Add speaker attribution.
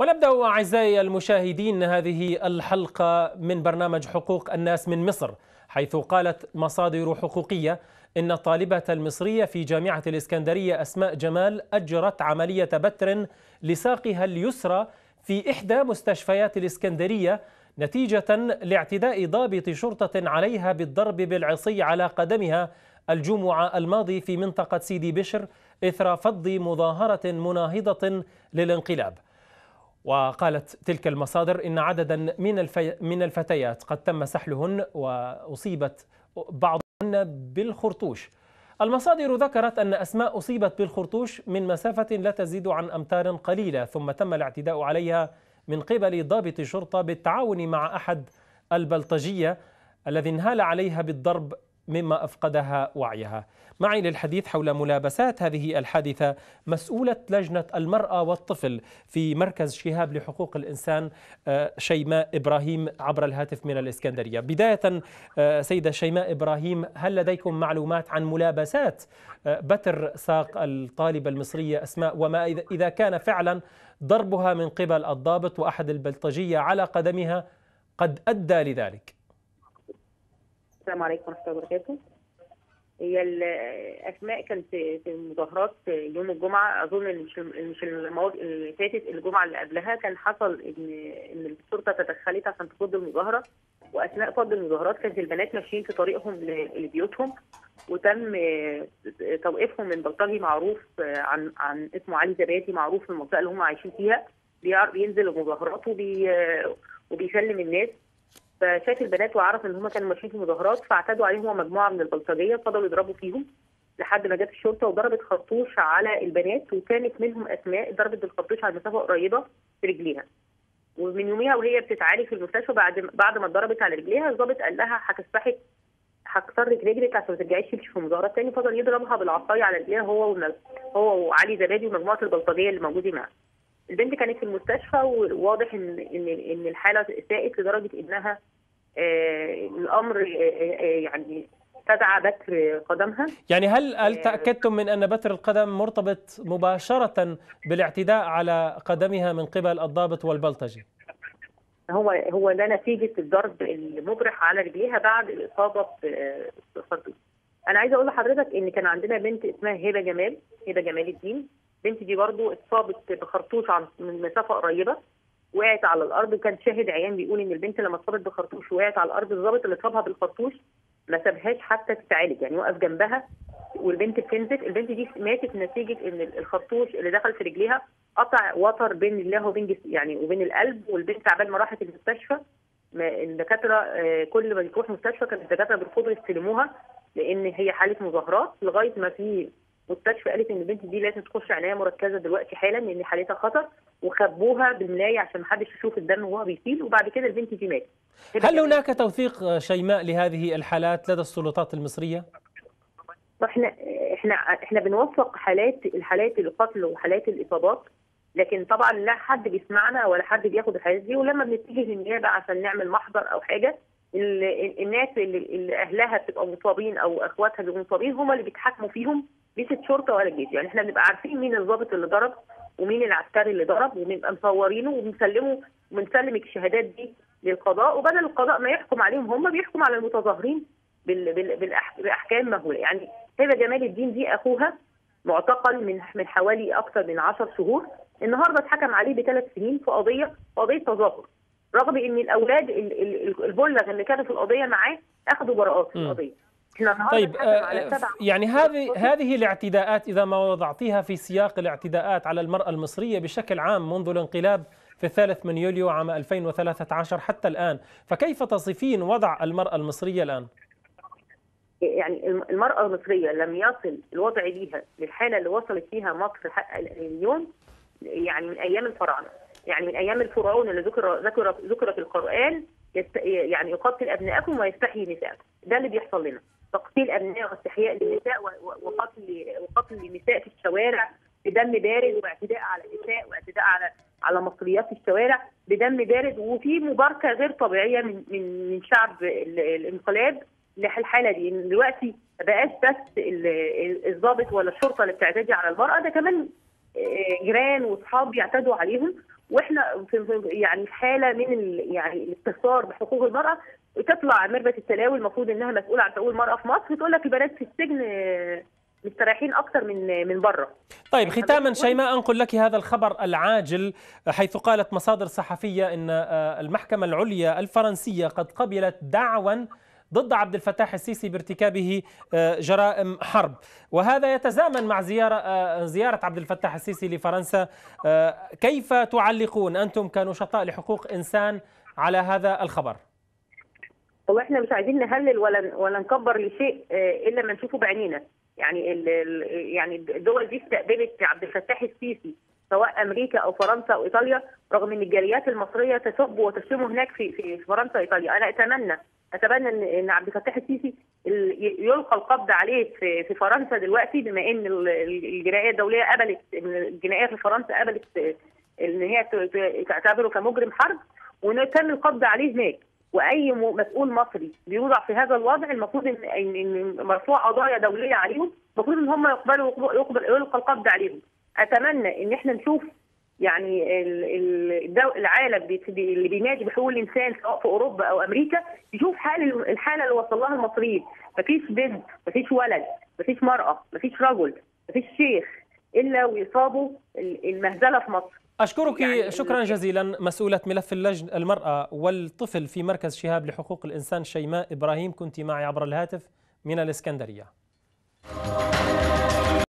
Speaker 1: ونبدأ أعزائي المشاهدين هذه الحلقة من برنامج حقوق الناس من مصر حيث قالت مصادر حقوقية إن الطالبة المصرية في جامعة الإسكندرية أسماء جمال أجرت عملية بتر لساقها اليسرى في إحدى مستشفيات الإسكندرية نتيجة لاعتداء ضابط شرطة عليها بالضرب بالعصي على قدمها الجمعة الماضي في منطقة سيدي بشر إثر فض مظاهرة مناهضة للانقلاب. وقالت تلك المصادر إن عددا من من الفتيات قد تم سحلهن وأصيبت بعضهن بالخرطوش. المصادر ذكرت أن أسماء أصيبت بالخرطوش من مسافة لا تزيد عن أمتار قليلة ثم تم الاعتداء عليها من قبل ضابط شرطة بالتعاون مع أحد البلطجية الذي انهال عليها بالضرب مما أفقدها وعيها. معي للحديث حول ملابسات هذه الحادثة مسؤولة لجنة المرأة والطفل في مركز شهاب لحقوق الإنسان شيماء إبراهيم عبر الهاتف من الإسكندرية. بداية سيدة شيماء إبراهيم هل لديكم معلومات عن ملابسات بتر ساق الطالبة المصرية أسماء؟ وما إذا كان فعلا ضربها من قبل الضابط وأحد البلطجية على قدمها قد أدى لذلك.
Speaker 2: السلام عليكم ورحمة الله وبركاته. هي الأسماء كانت في المظاهرات يوم الجمعة. أظن مش مش المواد اللي فاتت الجمعة اللي قبلها كان حصل ان إن الشرطه تدخلت عشان تفض المظاهرة وأثناء فض المظاهرات كانت البنات ماشيين في طريقهم لبيوتهم وتم توقيفهم من بلطجي معروف عن عن اسمه علي زبادي معروف في المنطقة اللي هم عايشين فيها. بينزل المظاهرات وبي وبيسلم الناس. فشاف البنات وعرف إن هم كانوا ماشيين في مظاهرات فاعتدوا عليهم مجموعة من البلطجية فضلوا يضربوا فيهم لحد ما جت الشرطة وضربت خرطوش على البنات وكانت منهم أسماء ضربت بالخرطوش على مسافه قريبة في رجليها ومن يوميها وهي بتتعالج في المستشفى بعد بعد ما اتضربت على رجليها الضابط قال لها هكسحك هكسرك رجلك عشان ما ترجعيش تمشي في مظاهرات تاني فضل يضربها بالعصاية على رجليها هو. هو وعلي زبادي ومجموعة البلطجية اللي موجودين معاه البنت كانت في المستشفى وواضح ان ان إن الحالة ساءت لدرجة إنها آه الأمر آه يعني استدعى بتر قدمها
Speaker 1: يعني هل هل تأكدتم من أن بتر القدم مرتبط مباشرة بالاعتداء على قدمها من قبل الضابط والبلطجي؟
Speaker 2: هو هو ده نتيجة الضرب المبرح على رجليها بعد الإصابة بخرطوش. أنا عايزة أقول لحضرتك إن كان عندنا بنت اسمها هبة جمال هبة جمال الدين البنت دي برضو اتصابت بخرطوش عن من مسافة قريبة وقعت على الأرض. وكان شاهد عيان بيقول إن البنت لما اتصابت بخرطوش وقعت على الأرض الضابط اللي اصابها بالخرطوش ما سابهاش حتى تتعالج يعني وقف جنبها والبنت بتنزف. البنت دي ماتت نتيجة إن الخرطوش اللي دخل في رجليها قطع وتر بين الله وبين يعني وبين القلب والبنت عبال ما راحت المستشفى الدكاترة كل ما بتروح مستشفى كانت الدكاترة بيرفضوا يستلموها لأن هي حالة مظاهرات لغاية ما في مستشفى قالت إن البنت دي لازم تخش عنايه مركزة دلوقتي حالا لأن حالتها خطر وخبوها بالملاية عشان ما حدش يشوف الدم وهو بيسيل وبعد كده البنت دي ماتت.
Speaker 1: هل هناك توثيق شيماء لهذه الحالات لدى السلطات المصرية؟
Speaker 2: إحنا إحنا إحنا بنوثق حالات الحالات القتل وحالات الإصابات لكن طبعا لا حد بيسمعنا ولا حد بياخد الحالات دي ولما بنتجه للنيابة عشان نعمل محضر أو حاجة الناس اللي, أهلها بتبقى مصابين أو أخواتها بيبقوا مصابين هم اللي بيتحاكموا فيهم مش الشرطة ولا الجيش. يعني إحنا بنبقى عارفين مين الضابط اللي ضرب ومين العسكري اللي ضرب وبنبقى مصورينه وبنسلمه وبنسلم الشهادات دي للقضاء. وبدل القضاء ما يحكم عليهم هم بيحكم على المتظاهرين بأحكام مهولة. يعني هبه جمال الدين دي أخوها معتقل من من حوالي أكثر من 10 شهور النهارده اتحكم عليه بثلاث سنين في قضية قضية تظاهر. رغم إن الأولاد البلغ اللي كانوا في القضية معاه اخذوا براءات في القضية.
Speaker 1: طيب آه يعني هذه هذه الاعتداءات إذا ما وضعتيها في سياق الاعتداءات على المرأة المصرية بشكل عام منذ الانقلاب في الثالث من يوليو عام 2013 حتى الآن، فكيف تصفين وضع المرأة المصرية الآن؟
Speaker 2: يعني المرأة المصرية لم يصل الوضع ليها للحالة اللي وصلت فيها مصر اليوم يعني من أيام الفراعنة، يعني من أيام الفرعون اللي ذكر ذكر ذكر في يعني يقتل أبنائكم ويستحيي نساءكم، ده اللي بيحصل لنا. تقتيل أبناء واستحياء للنساء وقتل وقتل النساء في الشوارع بدم بارد واعتداء على النساء واعتداء على على مصريات في الشوارع بدم بارد. وفي مباركة غير طبيعية من من من شعب الانقلاب للحاله دي. إن دلوقتي ما بقاش بس الضابط ولا الشرطة اللي بتعتدي على المرأة ده كمان جيران وأصحاب بيعتدوا عليهم. وإحنا في يعني في حالة من يعني الاستهتار بحقوق المرأة وتطلع ميرفت التلاوي المفروض إنها مسؤولة عن حقوق المرأة في مصر تقول لك البنات في السجن مستريحين أكثر من من بره
Speaker 1: طيب ختاما شيماء أنقل لك هذا الخبر العاجل حيث قالت مصادر صحفية إن المحكمة العليا الفرنسية قد قبلت دعوا ضد عبد الفتاح السيسي بارتكابه جرائم حرب. وهذا يتزامن مع زيارة زيارة عبد الفتاح السيسي لفرنسا. كيف تعلقون أنتم كنشطاء لحقوق إنسان على هذا الخبر؟
Speaker 2: هو إحنا مش عايزين نهلل ولا ولا نكبر لشيء إلا ما نشوفه بعينينا. يعني ال يعني الدول دي استقبلت عبد الفتاح السيسي سواء أمريكا أو فرنسا أو إيطاليا رغم إن الجاليات المصرية تسب وتشتمه هناك في في فرنسا وإيطاليا. أنا أتمنى اتمنى ان عبد الفتاح السيسي يلقى القبض عليه في في فرنسا دلوقتي بما إن الجنائية الدولية قبلت الجنائية في فرنسا قبلت إن هي تعتبره كمجرم حرب وانه يتم القبض عليه هناك. وأي مسؤول مصري بيوضع في هذا الوضع المفروض إن مرفوع قضايا دولية عليهم المفروض إن هم يقبلوا يقبل يلقى القبض عليهم. أتمنى إن إحنا نشوف يعني العالم اللي بينادي بحقوق الإنسان سواء في أوروبا أو أمريكا يشوف حال الحالة اللي وصل لها المصريين. مفيش بنت مفيش ولد مفيش مرأة مفيش رجل مفيش شيخ إلا ويصابوا المهزلة في مصر.
Speaker 1: أشكرك يعني شكرا جزيلا. مسؤولة ملف اللجن المرأة والطفل في مركز شهاب لحقوق الإنسان شيماء إبراهيم كنت معي عبر الهاتف من الإسكندرية.